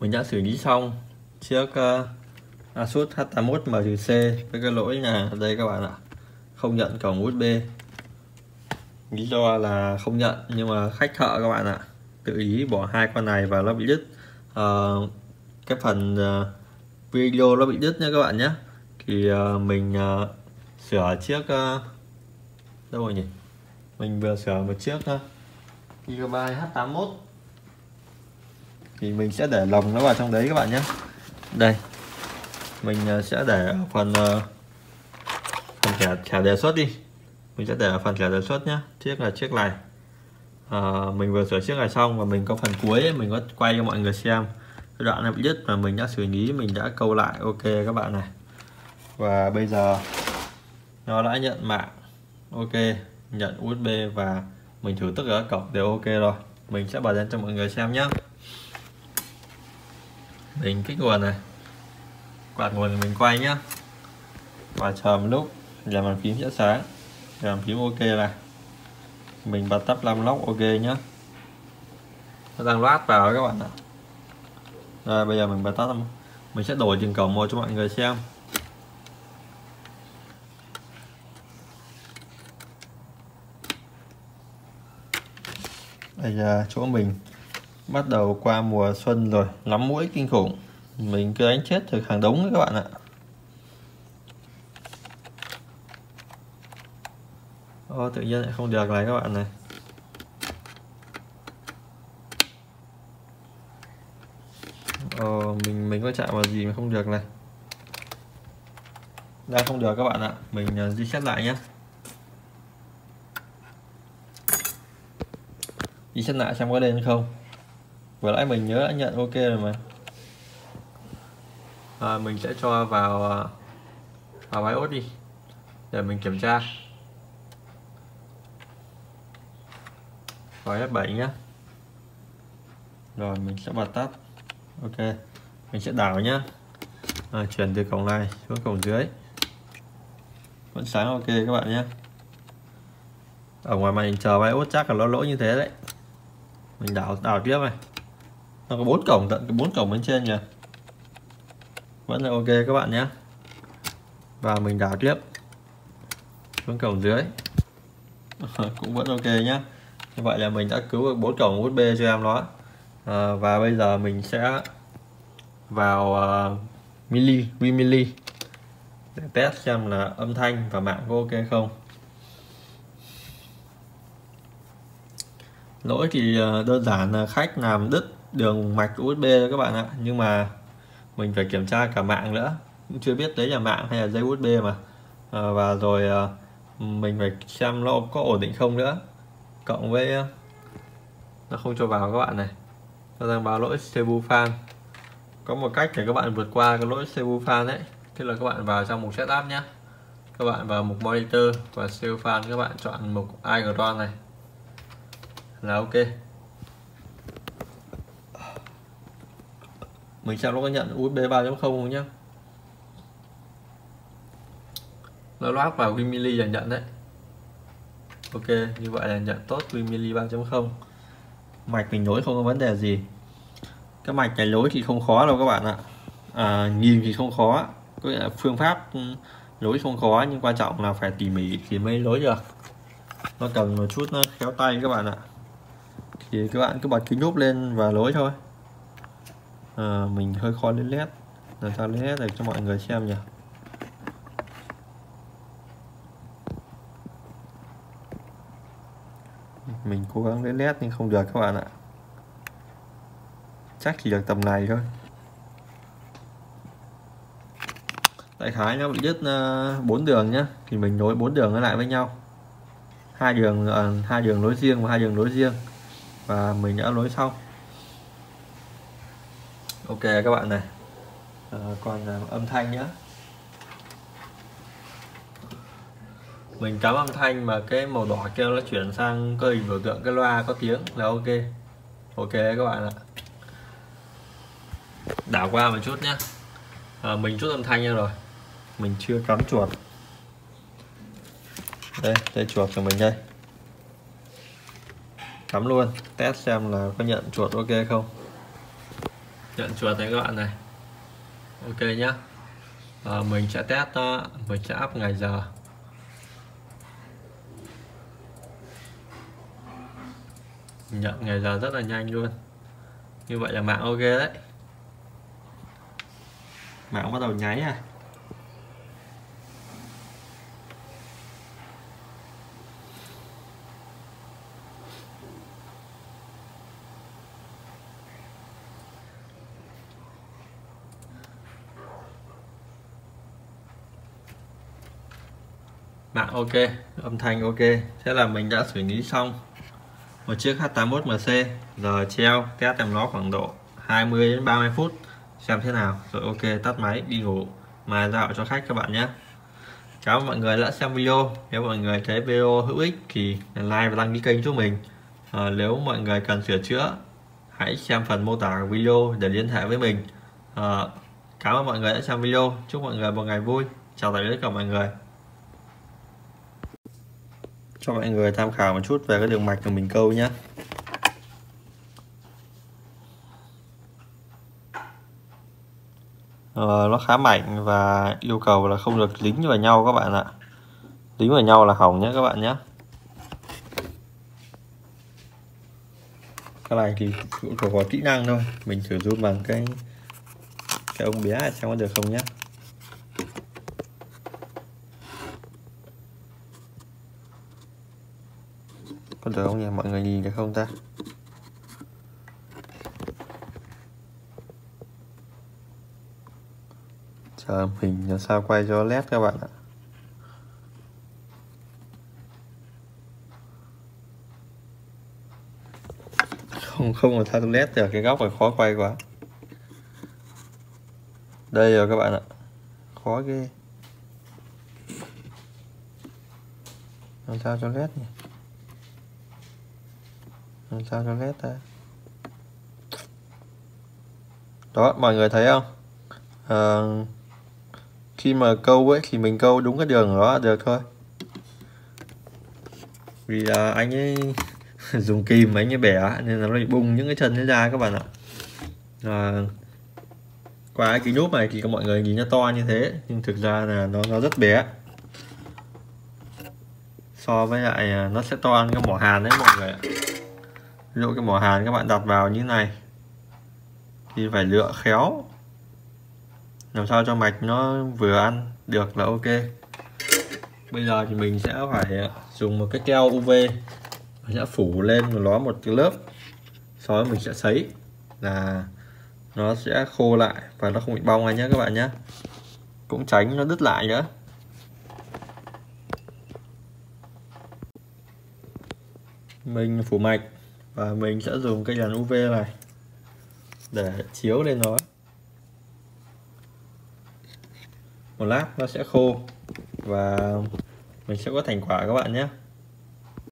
mình đã xử lý xong chiếc uh, Asus H81 M-C với cái lỗi là đây các bạn ạ không nhận cổng USB lý do là không nhận nhưng mà khách thợ các bạn ạ tự ý bỏ hai con này và nó bị đứt. Uh, cái phần uh, video nó bị đứt nha các bạn nhé thì uh, mình uh, sửa chiếc uh, đâu rồi nhỉ? Mình vừa sửa một chiếc uh, Gigabyte H81 thì mình sẽ để lồng nó vào trong đấy các bạn nhé. Đây. Mình ờ, sẽ để phần ờ, phần thẻ thẻ đề xuất đi. Mình sẽ để ở phần thẻ đề xuất nhé. Chiếc là chiếc này. À, mình vừa sửa chiếc này xong và mình có phần cuối ấy, mình có quay cho mọi người xem. Cái đoạn này bị mà mình đã xử lý mình đã câu lại ok các bạn này. Và bây giờ nó đã nhận mạng. Ok nhận USB và mình thử tất cả các cổng đều ok rồi. Mình sẽ bật lên cho mọi người xem nhé mình kích nguồn này. Quạt nguồn mình quay nhá. Và chờ một lúc là bàn phím sẽ sáng. Bàn phím ok này. Mình bật tắt làm lóc ok nhá. Nó đang loát vào các bạn ạ. Rồi, bây giờ mình bật tắt mình sẽ đổi trường cầu một cho mọi người xem. Bây giờ, chỗ mình bắt đầu qua mùa xuân rồi lắm mũi kinh khủng. Mình cứ đánh chết thực hàng đống các bạn ạ. Ô, tự nhiên lại không được này các bạn này. Ồ, mình mình có chạm vào gì mà không được này? Đang không được các bạn ạ. Mình à, di xét lại nhé di xét lại xem có lên không vừa nãy mình nhớ đã nhận ok rồi mà. À, mình sẽ cho vào à, vào BIOS đi để mình kiểm tra. Vào F7 nhé rồi mình sẽ bật tắt ok. Mình sẽ đảo nhá. À, chuyển từ cổng này xuống cổng dưới. Vẫn sáng ok các bạn nhé ở ngoài màn hình chờ BIOS chắc là nó lỗi như thế đấy. Mình đảo đảo tiếp này nó có bốn cổng tận bốn cổng bên trên nhỉ? Vẫn là ok các bạn nhé. Và mình đảo tiếp. Xuống cổng dưới. Cũng vẫn ok nhé như vậy là mình đã cứu được bốn cổng USB cho em nó à, ờ, và bây giờ mình sẽ vào uh, mili mili. Để test xem là âm thanh và mạng có ok không. Lỗi thì ờ, đơn giản là khách làm đứt đường mạch USB các bạn ạ. Nhưng mà mình phải kiểm tra cả mạng nữa. Cũng chưa biết đấy là mạng hay là dây USB mà. À, và rồi à, mình phải xem nó có ổn định không nữa. Cộng với ờ, nó không cho vào các bạn này. Nó đang báo lỗi Cebu fan. Có một cách để các bạn vượt qua cái lỗi Cebu fan đấy tức là các bạn vào trong mục setup nhé các bạn vào mục monitor và Cebu fan các bạn chọn mục iGron này. Là ok. Mình xem nó có nhận USB 3.0 không nhé nó loát vào Win là nhận đấy. Ok như vậy là nhận tốt Win 3.0 mạch mình nối không có vấn đề gì. Cái mạch này nối thì không khó đâu các bạn ạ. À, nhìn thì không khó. Có nghĩa là phương pháp ừ, nối không khó nhưng quan trọng là phải tỉ mỉ thì mới nối được. Nó cần một chút nó khéo tay các bạn ạ. Thì các bạn cứ bật kính úp lên và nối thôi à, mình hơi khó lên led. Làm sao lên led được cho mọi người xem nhỉ? Mình cố gắng lên led nhưng không được các bạn ạ. Chắc chỉ được tầm này thôi. Đại khái nó bị đứt ờ, bốn đường nhá. Thì mình nối bốn đường lại với nhau. Hai đường uh, hai đường nối riêng và hai đường nối riêng. Và mình đã nối xong ok các bạn này. À, còn ờ, âm thanh nhé mình cắm âm thanh mà cái màu đỏ kêu nó chuyển sang cơ hình biểu tượng cái loa có tiếng là ok. Ok các bạn ạ. Đảo qua một chút nhé à, ờ, mình chút âm thanh rồi. Mình chưa cắm chuột. Đây đây chuột của mình đây. Cắm luôn test xem là có nhận chuột ok không nhận chuột anh các bạn này. Ok nhá. À, mình sẽ test ờ, mình sẽ up ngày giờ. Nhận ngày giờ rất là nhanh luôn. Như vậy là mạng ok đấy. Mạng bắt đầu nháy à? Mạng ok âm thanh ok. Thế là mình đã xử lý xong. Một chiếc H81MC giờ treo test em nó khoảng độ 20 đến 30 phút. Xem thế nào. Rồi ok tắt máy đi ngủ. Mà dạo cho khách các bạn nhé. Cảm ơn mọi người đã xem video. Nếu mọi người thấy video hữu ích thì like và đăng ký kênh cho mình. À, nếu mọi người cần sửa chữa hãy xem phần mô tả video để liên hệ với mình. À, cảm ơn mọi người đã xem video. Chúc mọi người một ngày vui. Chào tạm biệt tất cả mọi người cho mọi người tham khảo một chút về cái đường mạch của mình câu nhé. Ờ, nó khá mạnh và yêu cầu là không được dính vào nhau các bạn ạ. Dính vào nhau là hỏng nhé các bạn nhé. Cái này thì cũng có kỹ năng thôi. Mình thử dụng bằng cái cái ông bé xem có được không nhé. Có được không nhỉ mọi người nhìn được không ta? Chờ mình làm sao quay cho led các bạn ạ. Không không mà sao led được, cái góc này khó quay quá. Đây rồi các bạn ạ. Khó ghê. Làm sao cho led nhỉ? Làm sao cho ghét ta? Đó mọi người thấy không? À, khi mà câu ấy thì mình câu đúng cái đường đó được thôi. Vì à, anh ấy dùng kìm anh ấy bẻ nên là nó bị bung những cái chân ấy ra các bạn ạ. À, qua cái nút này thì các mọi người nhìn nó to như thế nhưng thực ra là nó nó rất bé. So với lại à, nó sẽ to hơn cái mỏ hàn đấy mọi người ạ ví dụ cái mỏ hàn các bạn đặt vào như này. Thì phải lựa khéo. Làm sao cho mạch nó vừa ăn được là ok. Bây giờ thì mình sẽ phải ờ, dùng một cái keo UV mình sẽ phủ lên nó một cái lớp. Sau đó mình sẽ sấy là nó sẽ khô lại và nó không bị bong ra nhé các bạn nhé cũng tránh nó đứt lại nữa. Mình phủ mạch và mình sẽ dùng cái đèn UV này để chiếu lên nó. Một lát nó sẽ khô và mình sẽ có thành quả các bạn nhé.